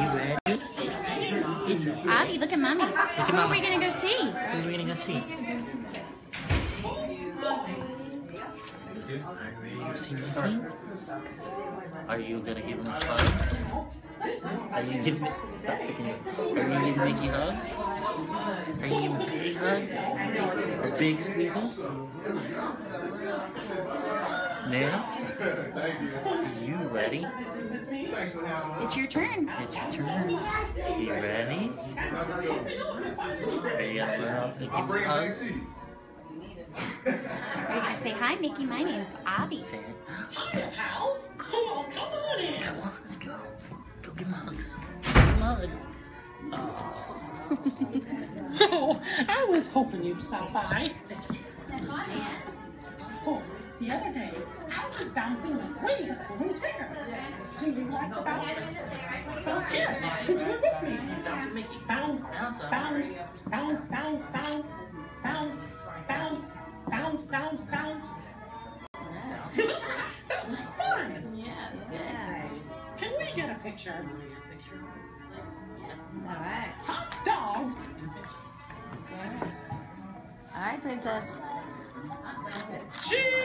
you ready? Avi, look at mommy. at Who are Mama. we gonna go see? Who are we gonna go see? Are you ready to go see Mickey? Are you gonna give him hugs? Are you giving stop picking it? Are you giving Mickey hugs? Are you giving big hugs? Or big squeezes? Now? Are you ready? It's your turn. It's your turn. You ready? Are you gonna run up and give him hugs? Are you gonna say hi, Mickey? My name's Avi. Say it. Hiya, pals. Oh, come on in. Come on, let's go. Go give him hugs. Hugs. Oh. Oh, I was hoping you'd stop by. The other day, I was bouncing with Winnie the Pooh and Tigger. Do you like to bounce? Bounce here. Could you do it with me? Bounce with Mickey. Bounce, Bounce, bounce, huh? bounce, bounce, bounce, bounce, bounce, bounce, bounce, bounce. that was fun. Yeah. Can we get a picture? All right. Hot dog. All right, princess. Cheese.